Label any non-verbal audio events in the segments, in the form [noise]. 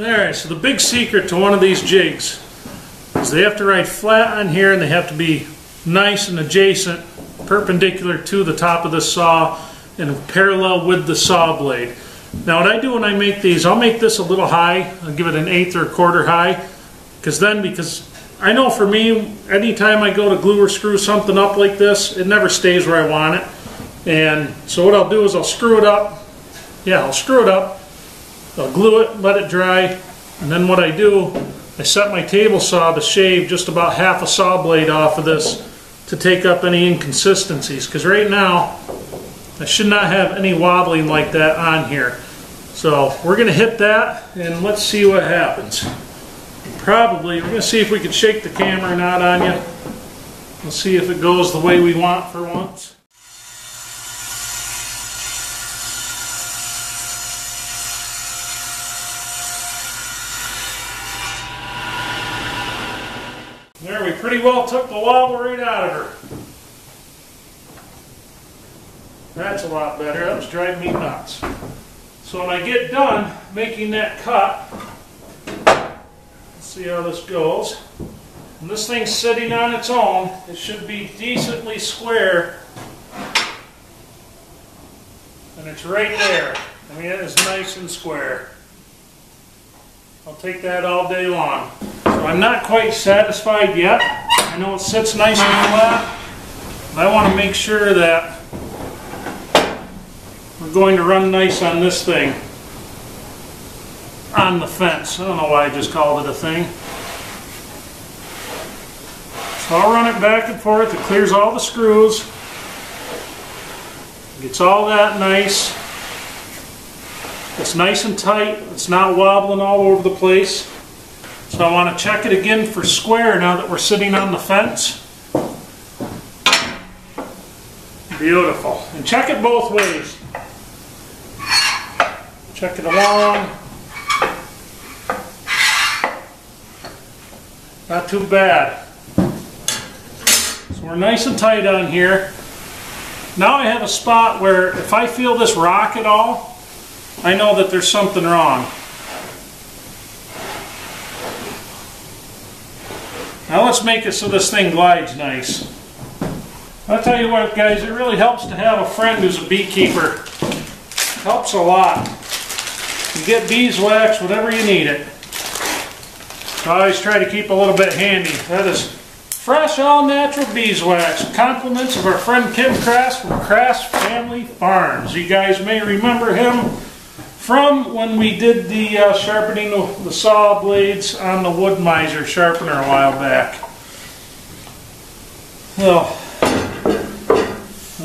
Alright, so the big secret to one of these jigs is they have to ride flat on here and they have to be nice and adjacent, perpendicular to the top of the saw and parallel with the saw blade. Now what I do when I make these, I'll make this a little high, I'll give it an eighth or a quarter high, because then, because I know for me, anytime I go to glue or screw something up like this, it never stays where I want it. And so what I'll do is I'll screw it up, yeah, I'll screw it up, I'll glue it, let it dry, and then what I do, I set my table saw to shave just about half a saw blade off of this to take up any inconsistencies. Because right now, I should not have any wobbling like that on here. So we're going to hit that and let's see what happens. Probably, we're going to see if we can shake the camera or not on you. We'll see if it goes the way we want for once. We pretty well took the wobble right out of her. That's a lot better. That was driving me nuts. So when I get done making that cut, let's see how this goes. When this thing's sitting on its own, it should be decently square. And it's right there. I mean, it is nice and square. I'll take that all day long. I'm not quite satisfied yet. I know it sits nice and flat, but I want to make sure that we're going to run nice on this thing. On the fence. I don't know why I just called it a thing. So I'll run it back and forth. It clears all the screws. Gets all that nice. It's nice and tight. It's not wobbling all over the place. So I want to check it again for square now that we're sitting on the fence. Beautiful. And check it both ways. Check it along. Not too bad. So we're nice and tight on here. Now I have a spot where if I feel this rock at all, I know that there's something wrong. Let's make it so this thing glides nice. I'll tell you what guys, it really helps to have a friend who's a beekeeper. Helps a lot. You get beeswax, whenever you need it. I always try to keep a little bit handy. That is fresh, all natural beeswax. Compliments of our friend Kim Crass from Crass Family Farms. You guys may remember him from when we did the uh, sharpening of the saw blades on the Wood Mizer sharpener a while back. Well,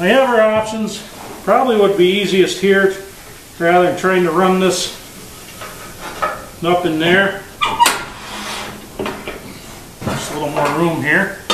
I have our options. Probably would be easiest here rather than trying to run this up in there. Just a little more room here.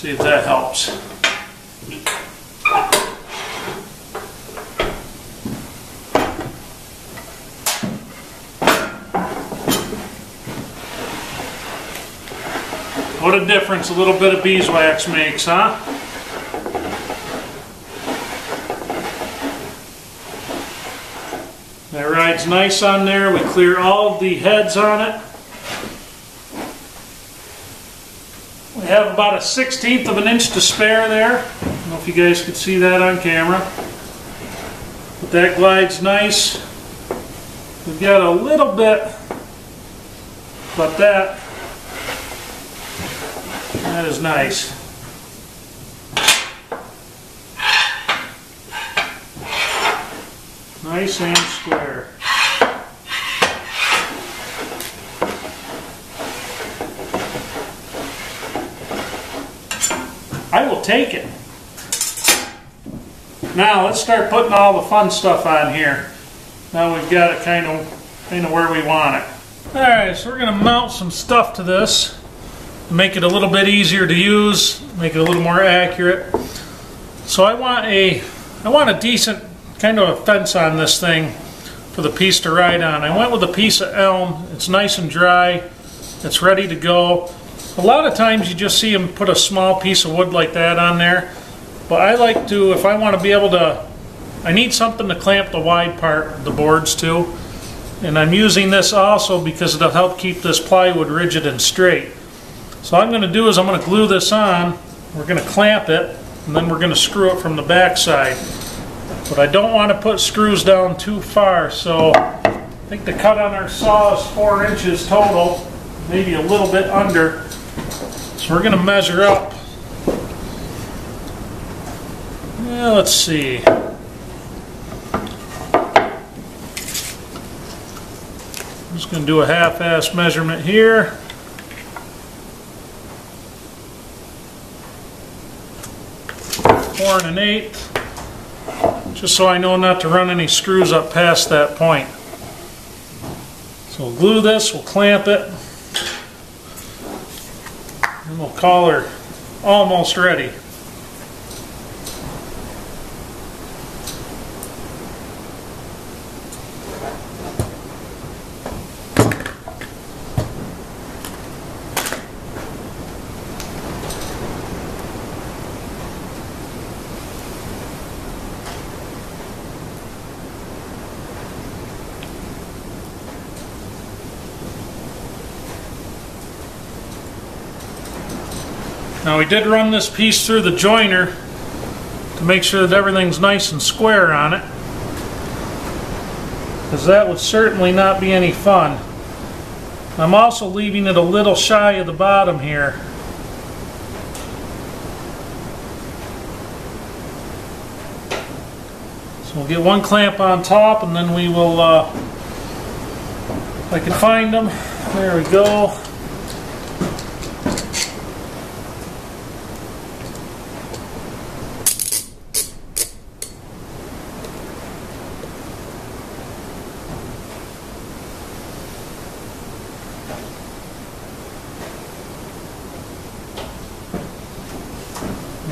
See if that helps. What a difference a little bit of beeswax makes, huh? That rides nice on there. We clear all the heads on it. Have about a 16th of an inch to spare there. I don't know if you guys could see that on camera. But that glides nice. We've got a little bit, but that, that is nice. Nice and square. I will take it. Now let's start putting all the fun stuff on here. Now we've got it kind of kind of where we want it. All right, so we're gonna mount some stuff to this, make it a little bit easier to use, make it a little more accurate. So I want a, I want a decent kind of a fence on this thing for the piece to ride on. I went with a piece of elm. It's nice and dry. It's ready to go. A lot of times you just see them put a small piece of wood like that on there. But I like to, if I want to be able to, I need something to clamp the wide part of the boards to. And I'm using this also because it'll help keep this plywood rigid and straight. So I'm going to do is I'm going to glue this on. We're going to clamp it and then we're going to screw it from the back side. But I don't want to put screws down too far, so I think the cut on our saw is four inches total, maybe a little bit under. We're going to measure up. Yeah, let's see. I'm just going to do a half-ass measurement here. Four and an eighth just so I know not to run any screws up past that point. So we'll glue this, we'll clamp it, her almost ready. Now we did run this piece through the joiner to make sure that everything's nice and square on it. Because that would certainly not be any fun. I'm also leaving it a little shy of the bottom here. So we'll get one clamp on top and then we will, uh, if I can find them, there we go.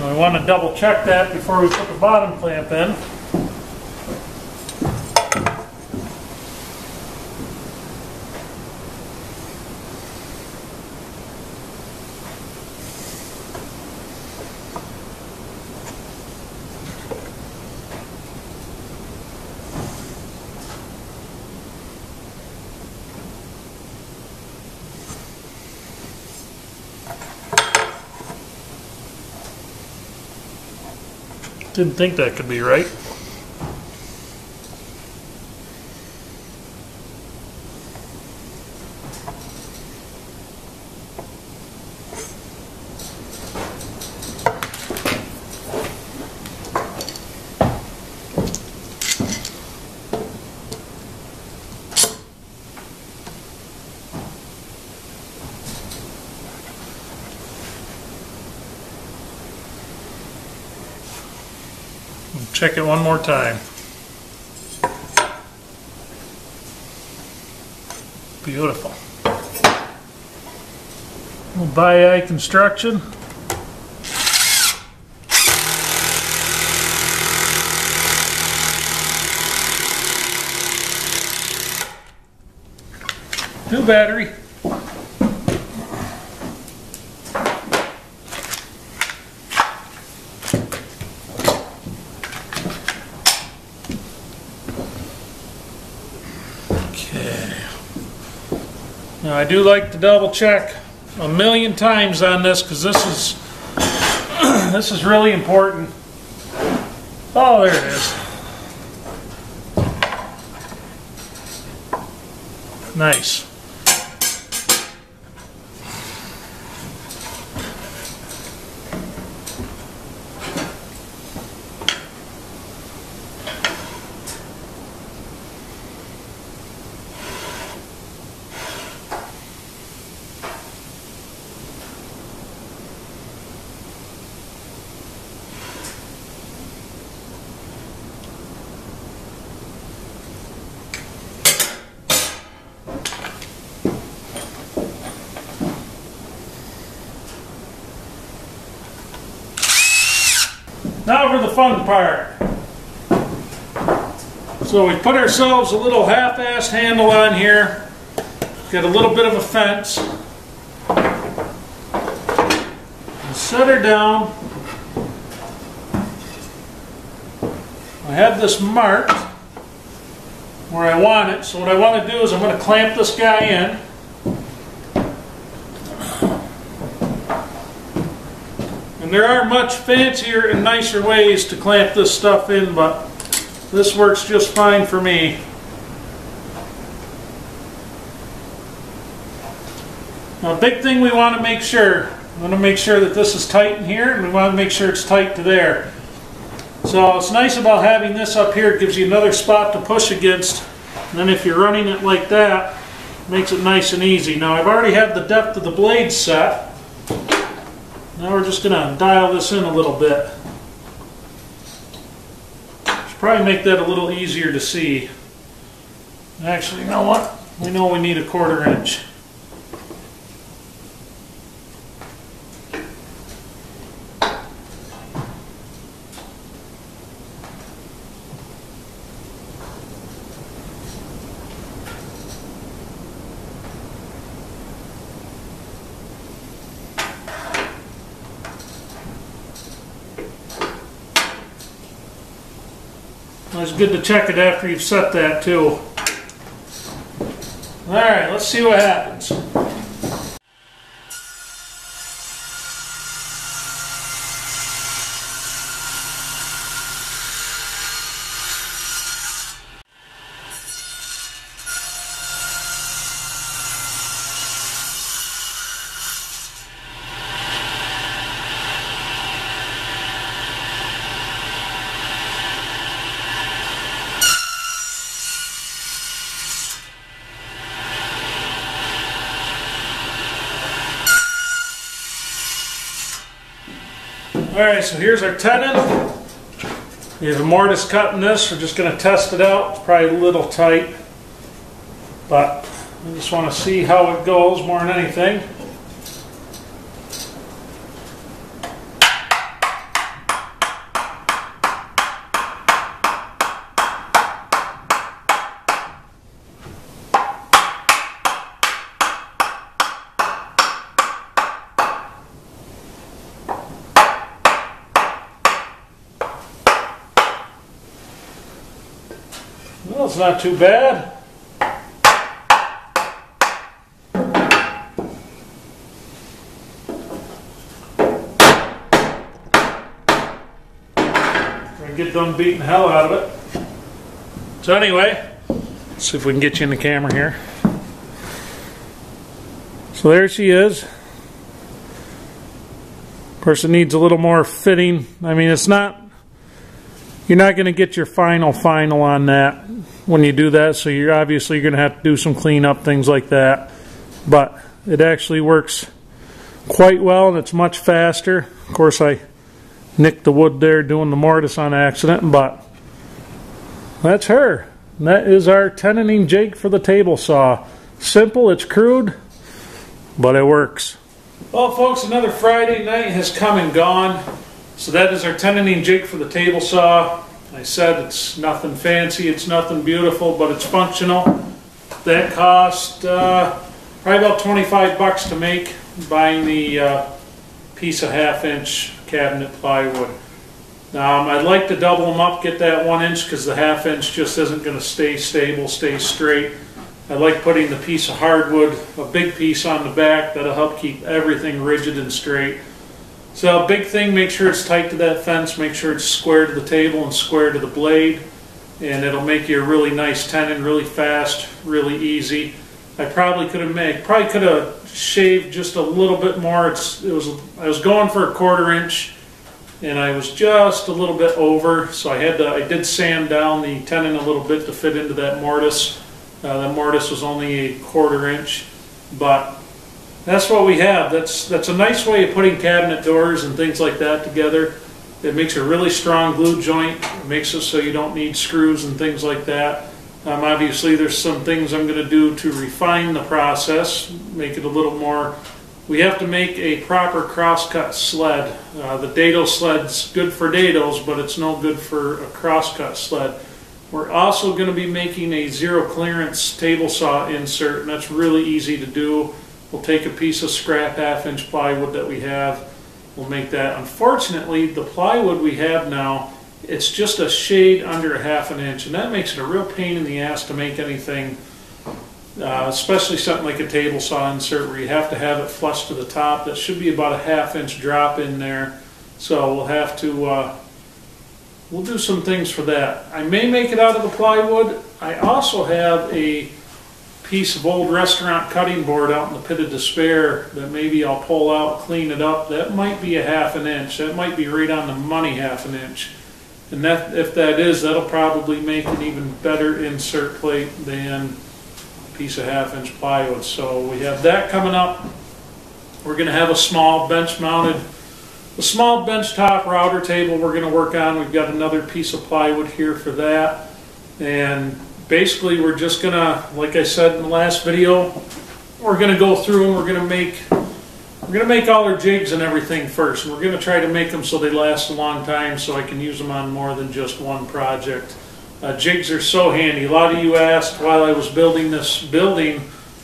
We want to double check that before we put the bottom clamp in. Didn't think that could be right. Check it one more time. Beautiful. Little by-eye construction. New battery. Now I do like to double check a million times on this because this is [clears throat] this is really important. Oh, there it is. Nice. Now for the fun part. So we put ourselves a little half-assed handle on here. Get a little bit of a fence. And set her down. I have this marked where I want it. So what I want to do is I'm going to clamp this guy in. And there are much fancier and nicer ways to clamp this stuff in, but this works just fine for me. Now, a big thing we want to make sure, we want to make sure that this is tight in here, and we want to make sure it's tight to there. So it's nice about having this up here, it gives you another spot to push against. And then if you're running it like that, it makes it nice and easy. Now I've already had the depth of the blade set. Now we're just going to dial this in a little bit. Should probably make that a little easier to see. Actually, you know what? We know we need a quarter inch. Good to check it after you've set that too. Alright, let's see what happens. Alright, so here's our tenon. We have a mortise cut in this. We're just going to test it out. It's probably a little tight. But I just want to see how it goes more than anything. It's not too bad. I get done beating hell out of it. So anyway, let's see if we can get you in the camera here. So there she is. Of course, it needs a little more fitting. I mean, it's not you're not going to get your final final on that when you do that, so you're obviously going to have to do some cleanup, things like that. But it actually works quite well, and it's much faster. Of course, I nicked the wood there doing the mortise on accident, but that's her. That is our tenoning jig for the table saw. Simple, it's crude, but it works. Well, folks, another Friday night has come and gone. So that is our tenoning jig for the table saw. I said it's nothing fancy, it's nothing beautiful, but it's functional. That cost uh, probably about 25 bucks to make, buying the uh, piece of half inch cabinet plywood. Um, I'd like to double them up, get that one inch, because the half inch just isn't going to stay stable, stay straight. I like putting the piece of hardwood, a big piece on the back, that'll help keep everything rigid and straight. So big thing, make sure it's tight to that fence, make sure it's square to the table and square to the blade, and it'll make you a really nice tenon, really fast, really easy. I probably could have made, probably could have shaved just a little bit more. It's, it was, I was going for a quarter inch, and I was just a little bit over, so I had to, I did sand down the tenon a little bit to fit into that mortise. Uh, the mortise was only a quarter inch, but that's what we have. That's, that's a nice way of putting cabinet doors and things like that together. It makes a really strong glue joint. It makes it so you don't need screws and things like that. Um, obviously, there's some things I'm going to do to refine the process, make it a little more we have to make a proper crosscut sled. Uh, the dado sled's good for dados, but it's no good for a crosscut sled. We're also going to be making a zero clearance table saw insert, and that's really easy to do. We'll take a piece of scrap half inch plywood that we have, we'll make that. Unfortunately, the plywood we have now, it's just a shade under a half an inch, and that makes it a real pain in the ass to make anything uh, especially something like a table saw insert where you have to have it flush to the top. That should be about a half inch drop in there. So we'll have to, uh, we'll do some things for that. I may make it out of the plywood. I also have a piece of old restaurant cutting board out in the pit of despair that maybe I'll pull out, clean it up. That might be a half an inch. That might be right on the money half an inch. And that, if that is, that'll probably make an even better insert plate than a piece of half inch plywood. So we have that coming up. We're gonna have a small bench mounted, a small bench top router table we're gonna work on. We've got another piece of plywood here for that. And basically we're just gonna, like I said in the last video, we're gonna go through and we're gonna make we're gonna make all our jigs and everything first. We're gonna try to make them so they last a long time so I can use them on more than just one project. Uh, jigs are so handy. A lot of you asked while I was building this building,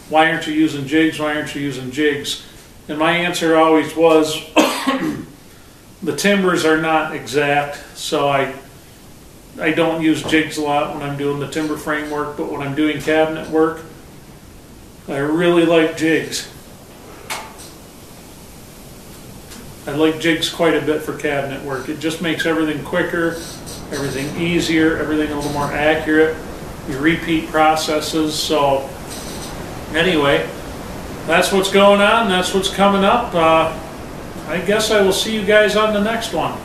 why aren't you using jigs? Why aren't you using jigs? And my answer always was, [coughs] the timbers are not exact, so I I don't use jigs a lot when I'm doing the timber frame work, but when I'm doing cabinet work, I really like jigs. I like jigs quite a bit for cabinet work. It just makes everything quicker, everything easier, everything a little more accurate. You repeat processes. So anyway, that's what's going on. That's what's coming up. Uh, I guess I will see you guys on the next one.